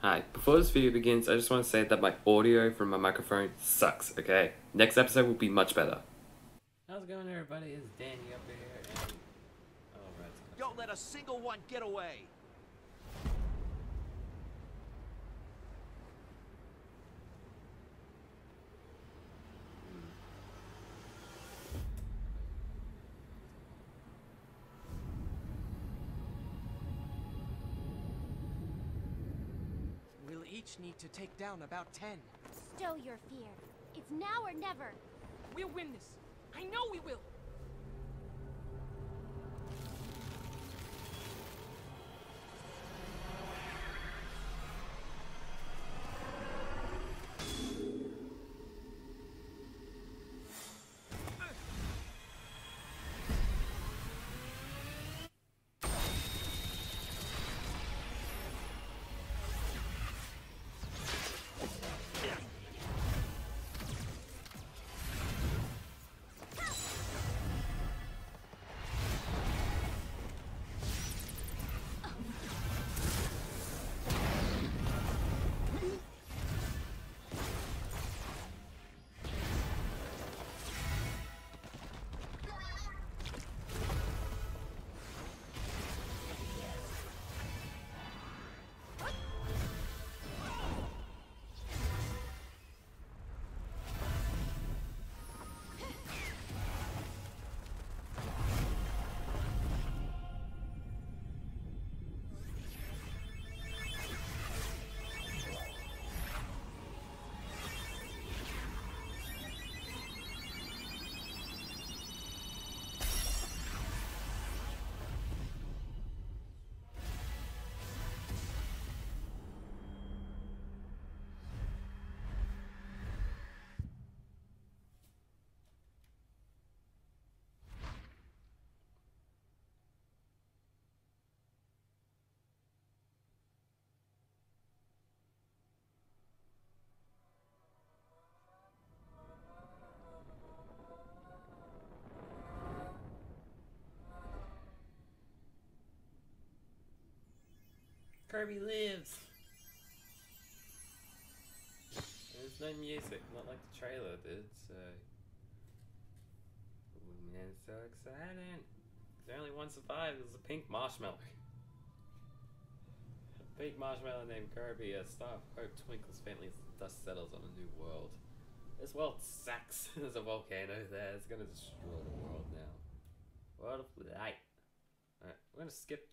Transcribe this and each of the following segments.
Hi, before this video begins, I just want to say that my audio from my microphone sucks, okay? Next episode will be much better. How's it going, everybody? It's Danny up here, and oh, Red's coming. Don't let a single one get away. We'll each need to take down about ten. Stow your fear. It's now or never. We'll win this. I know we will. Kirby lives! There's no music, not like the trailer did, so. Man, it's so exciting! There's only one survived, it was a pink marshmallow. A pink marshmallow named Kirby, a star of hope twinkles faintly as dust settles on a new world. This world sucks. There's a volcano there, it's gonna destroy the world now. World of light. Alright, we're gonna skip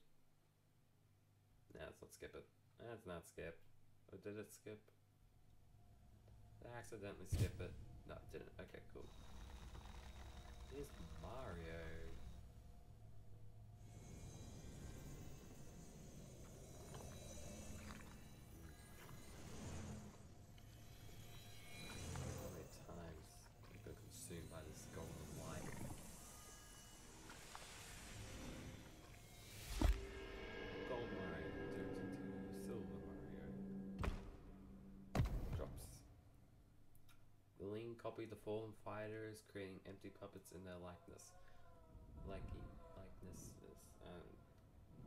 no, let's not skip it. Let's not skip. Or did it skip? I accidentally skip it? No, it didn't. Copied the fallen fighters, creating empty puppets in their likeness. Liking, likenesses. Um,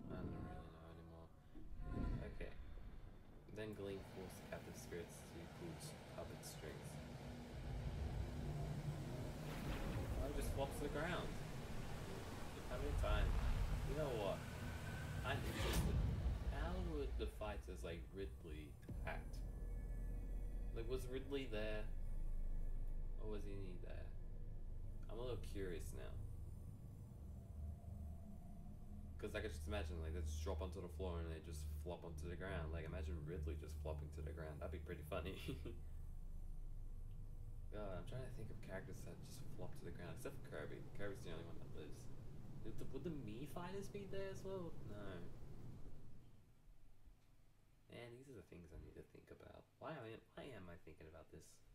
I don't really know anymore. Okay. Then Galeem forced captive spirits to pull puppet strings. I just flops to the ground. How many times? You know what? I'm interested. How would the fighters like Ridley act? Like, was Ridley there? Or was he there? I'm a little curious now. Because I could just imagine, like, they just drop onto the floor and they just flop onto the ground. Like, imagine Ridley just flopping to the ground. That'd be pretty funny. God, I'm trying to think of characters that just flop to the ground, except for Kirby. Kirby's the only one that lives. Would the, would the Mii fighters be there as well? No. Man, these are the things I need to think about. Why am I, why am I thinking about this?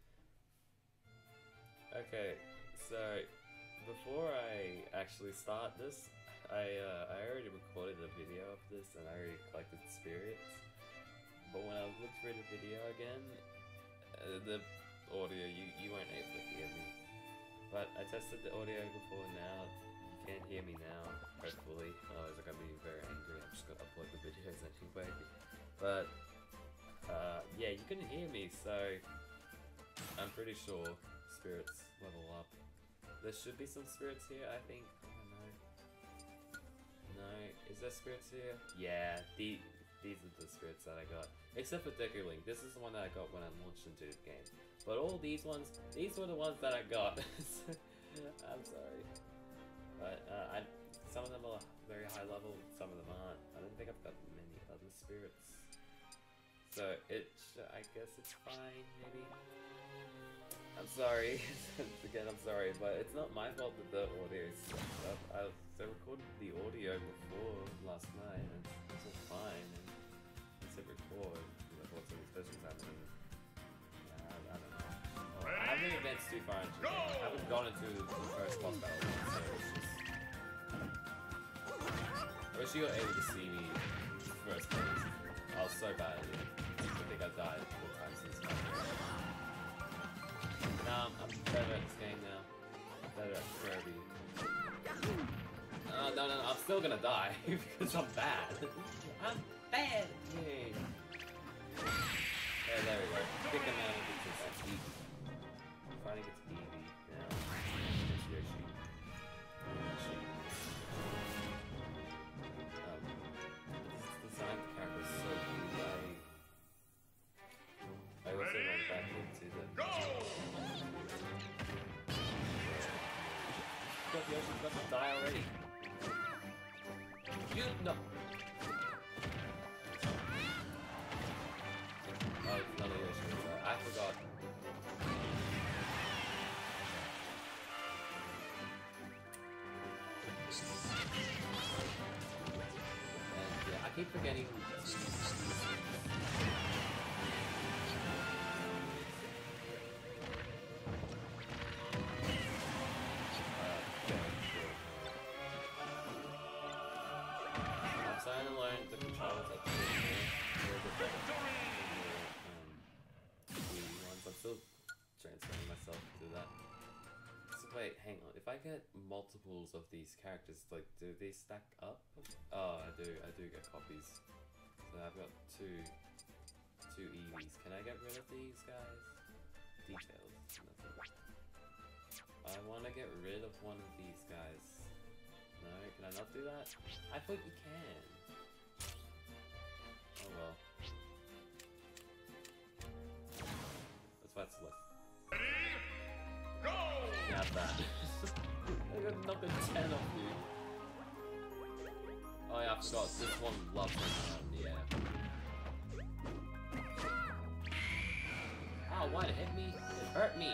Okay, so before I actually start this, I uh, I already recorded a video of this and I already collected the spirits. But when I looked through the video again, uh, the audio you you weren't able to hear me. But I tested the audio before now. You can't hear me now, hopefully. Otherwise I'm gonna be very angry. I'm just gonna upload the videos anyway. But yeah, you can hear me, so I'm pretty sure spirits level up. There should be some spirits here, I think. I don't know. No, is there spirits here? Yeah, the, these are the spirits that I got. Except for Deku Link. This is the one that I got when I launched into the game. But all these ones, these were the ones that I got. I'm sorry. But uh, I, some of them are very high level, some of them aren't. I don't think I've got many other spirits. So it, I guess it's fine, maybe. I'm sorry. Again, I'm sorry, but it's not my fault that the audio is up. I, I recorded the audio before last night, and it's all fine. And I said record. and I thought something special's happening. Yeah, I, I don't know. Oh, I haven't advanced too far into game. I haven't gone into the first boss battle yet, so it's just. I wish you were able to see me first place. I was so bad at it. I think I died four times this time. Nah, I'm, better at this game now. I'm better at Kirby. Uh, no, no, no, I'm still gonna die because I'm bad. I'm bad. Yay. Yeah, there we go. Pick him out and get this easy. Die already. You oh, no. Oh, it's another Yoshi. Sorry, I forgot. And yeah, I keep forgetting. Get multiples of these characters, like, do they stack up? Oh, I do. I do get copies. So I've got two, two Eevees. Can I get rid of these guys? Details. I want to get rid of one of these guys. No, can I not do that? I thought you can. Yeah, I. This one loves around, yeah. Ow, what? It hit me? It hurt me!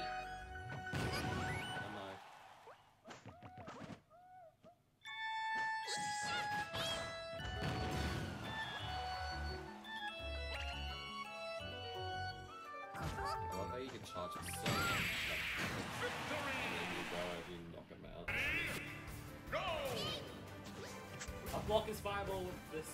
Block his fireball with this.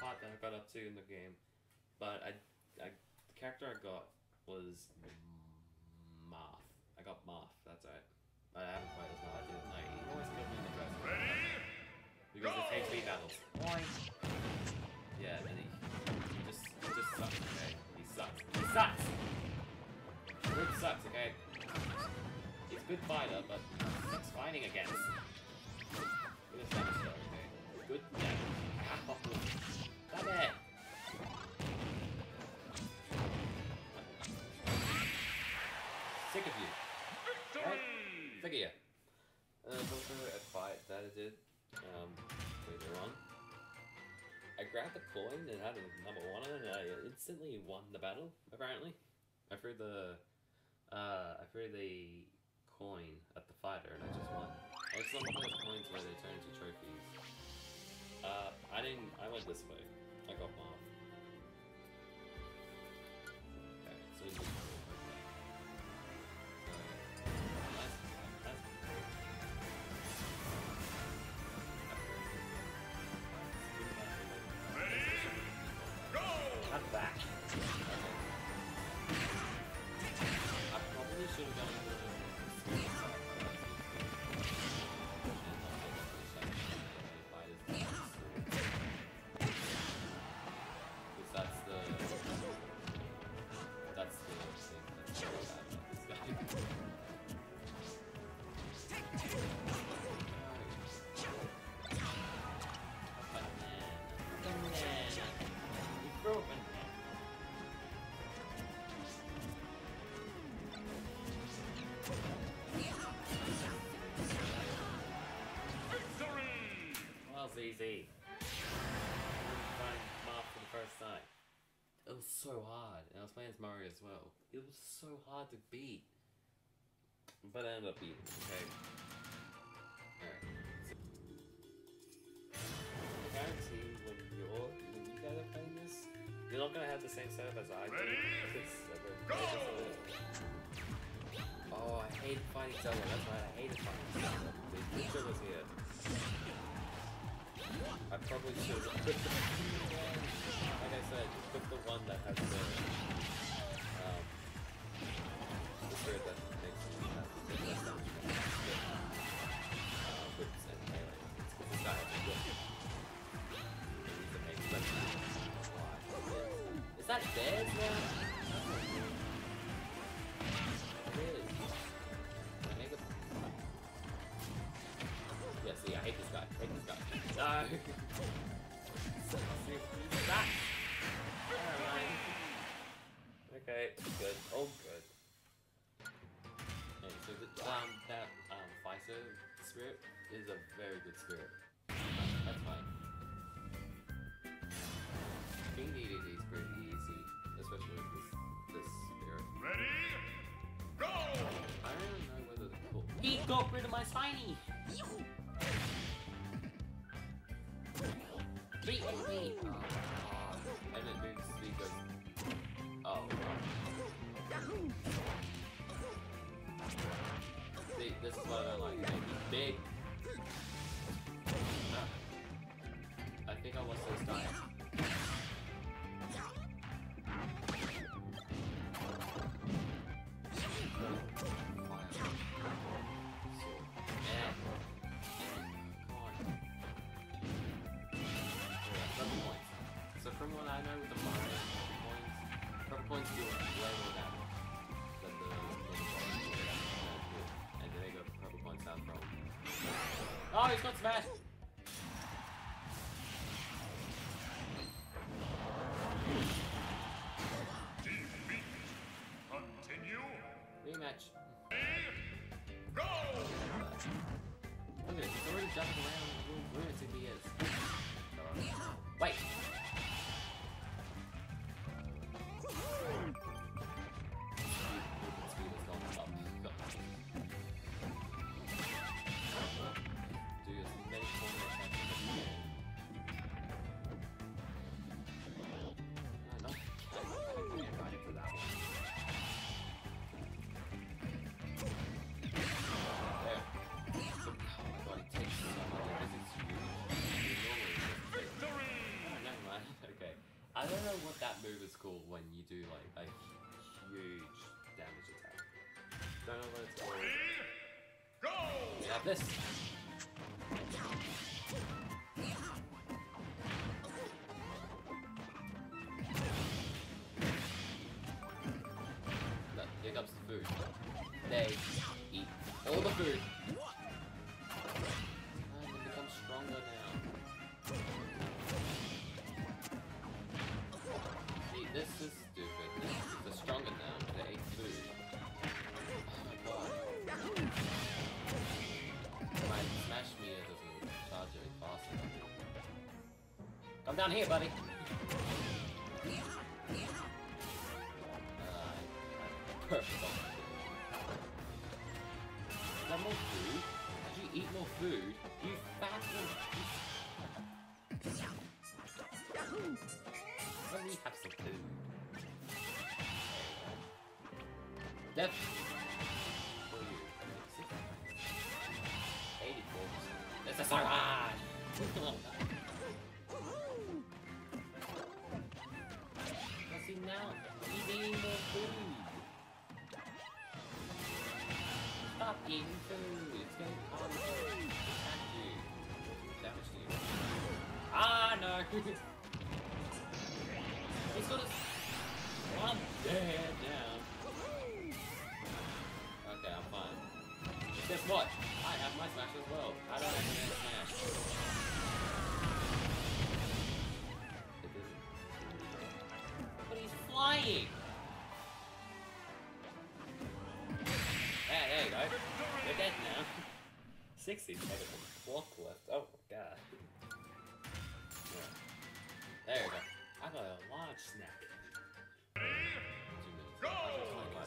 This isn't the part that I got up to in the game, but I, I the character I got was Marth. I got Marth. that's right. But I haven't played as Marth. I didn't know. He always killed me in the first one. Because it's HP battles. Yeah, and he, he just he just sucks, okay? He sucks. He sucks! Luke sucks, okay? He's a good fighter, but he sucks fighting against. Good as damage though, okay? Good damage. Ow! It! Sick of you. Right? Sick of you. Uh, a fight that I did um, later on. I grabbed the coin and had a number one and I instantly won the battle. Apparently, I threw the uh, I threw the coin at the fighter, and I just won. It's not one of those coins where they turn into trophies. Uh, I didn't. I went this way. I got Well, ZZ. Find Marth for the first time. It was so hard, and I was playing as Mario as well. It was so hard to beat. But I ended up beating, okay? Alright. So, guarantee when you're when you guys are playing this, you're not gonna have the same setup as I do. Because Oh, I hated fighting Zelda. That's right, I hated fighting Zelda. The Ninja was here. I probably should have picked the like I said, just pick the one that has the um the spirit Okay, good. Oh, good. Okay, so the, um, that, um, Pfizer spirit is a very good spirit. That's fine. Being DDD is pretty easy, especially with this, this spirit. Ready? Go! I don't know whether the cool. He got rid of my spiny! Beat me! Oh, God. And it moves because. Oh, God. See, this is what I like. He's big. He's got smashed! Go! This. Look, here comes the food. They eat all the food. Down here, buddy. More food? Did you eat more food? You little. Let me have some food. Def. For you. 84%. It's a! Eating food. It's going to cause attack you. Damage to you. Ah no! He's got. I'm dead now. Okay, I'm fine. Guess what? I have my smash as well. Do 60 seconds. Block left. Oh my god. Yeah. There you go. I got a large snack. Go!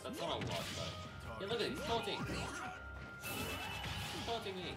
That's not a lot though. Yeah, look at it, he's taunting! Taunting me!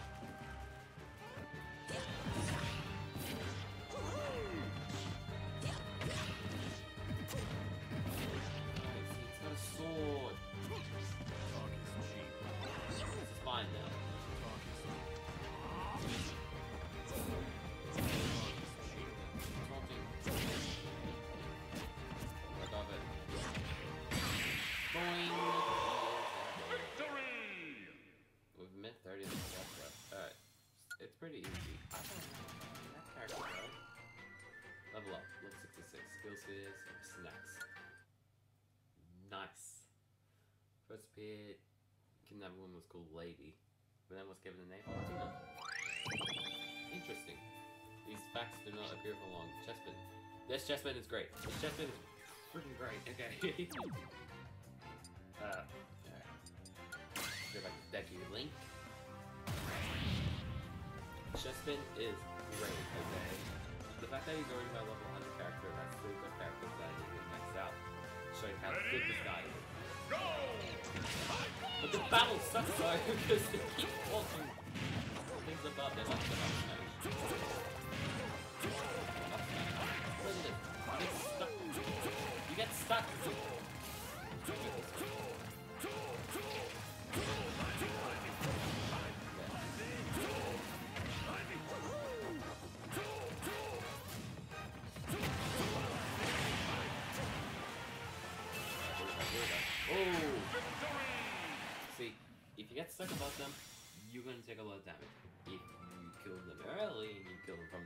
Pretty easy. I don't know. That character though. Level up. Level 66. Skill spheres. Snacks. Nice. First appeared. Kidnapped woman was called Lady. But then was given the name Martina. Interesting. These facts do not appear for long. Chessman. This chessman is great. This chessman is freaking great. Okay. uh, alright. Go back to Deku Link. Chessman is great, okay? The fact that he's already my level 100 character, that's still good characters that he can max out. Show you how good this guy is. Go! But the battle sucks though, because they keep walking things above their the up. Up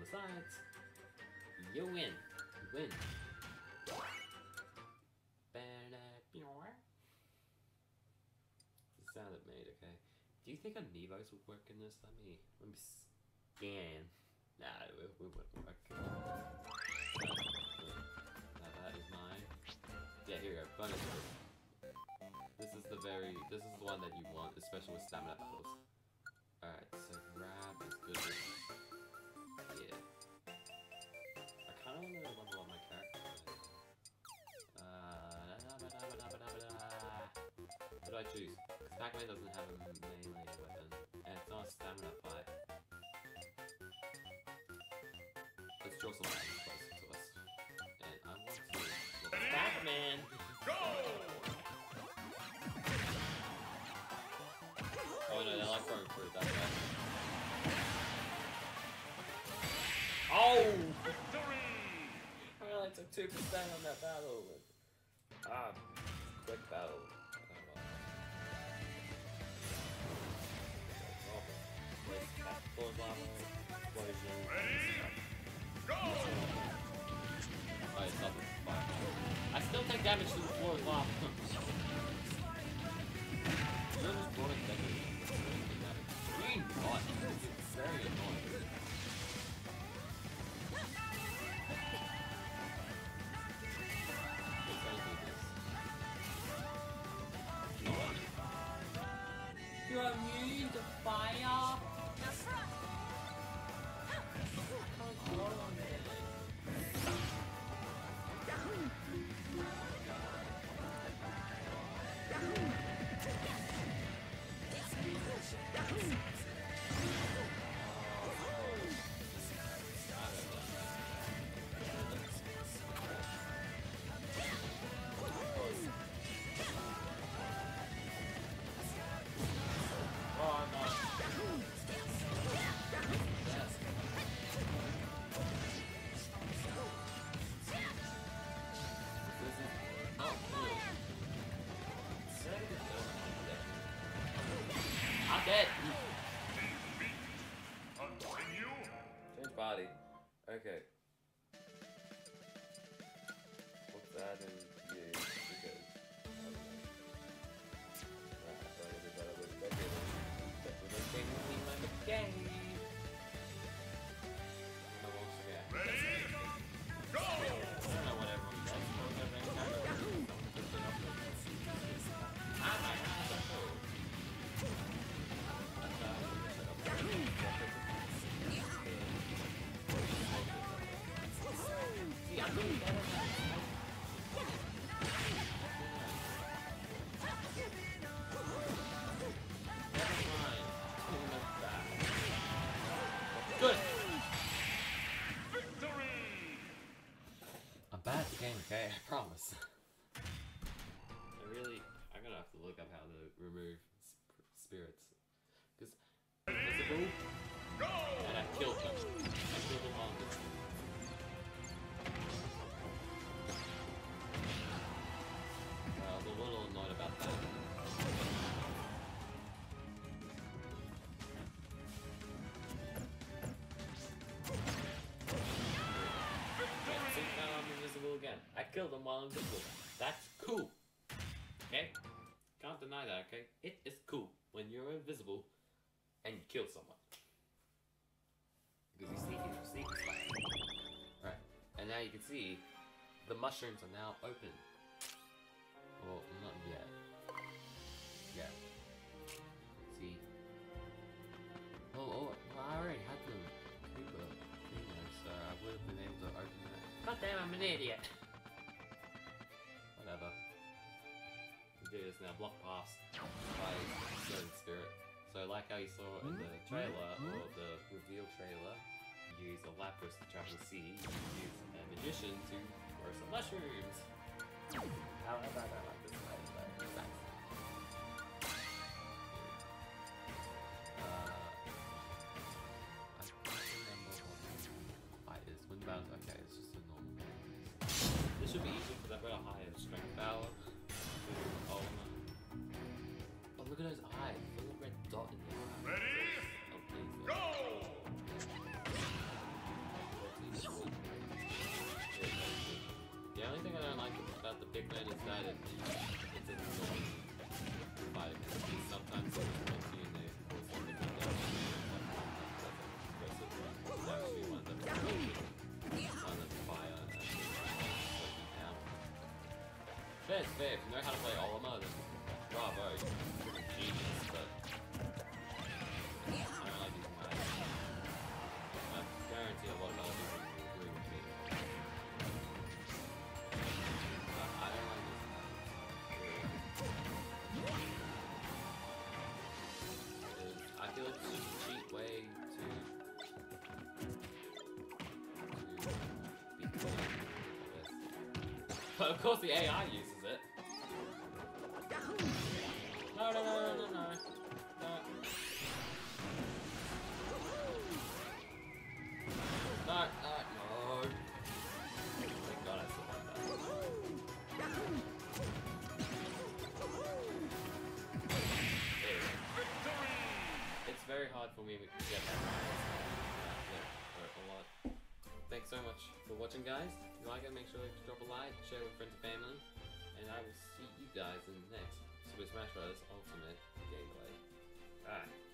the sides, you win. You win. The sound it made, okay. Do you think a Nevos would work in this? Let me let me scan. Nah, it, it wouldn't work. Now that is mine. Yeah, here we go. Bonus. This is the very, this is the one that you want, especially with stamina battles. I choose? Because Pac-Man doesn't have a melee weapon, and it's not a stamina fight. Let's draw some items closer to us. And I want to look Pac-Man! Go! Oh no, they like throwing fruit, that's right. Oh! Victory! I only took 2% on that battle. Ah, quick battle. Explosion. Ready? Go! I still take damage to the floor of lava. You're just blowing. It's very annoying. Okay? I promise. I really, I'm gonna have to look up how to remove sp- spirits. Because invisible, and I killed them. Killed them while invisible. That's cool. Okay? Can't deny that, okay? It is cool when you're invisible and you kill someone. Because you see you see stuff. Right. And now you can see the mushrooms are now open. Well, not yet. Yeah. See? Oh, oh, well, I already had them so I would have been able to open that. God damn, I'm an idiot! We now, block past by certain spirit. So like how you saw in the mm-hmm. trailer, or mm-hmm. the reveal trailer, you use a Lapras to travel the sea, you use a magician to grow some mushrooms. However, I don't oh, look at those eyes. There's a little red dot in eye. Ready? Oh. Go! The only thing I don't like about the Pikmin is that it, it's annoying fight. Sometimes it you in there or something like that. It's actually one of the one of fire and actually slows you down. Fair. If you know how to play Olimar, then bravo, genius, but I don't like. I guarantee a lot of other people will agree with me. But I don't like. I feel it's just a cheap way to. But of course the AI uses it. No, no. No. Very hard for me to get that right. Yeah, a lot. Thanks so much for watching, guys. If you like it, make sure to drop a like, share with friends and family, and I will see you guys in the next Super Smash Bros. Ultimate gameplay. Bye.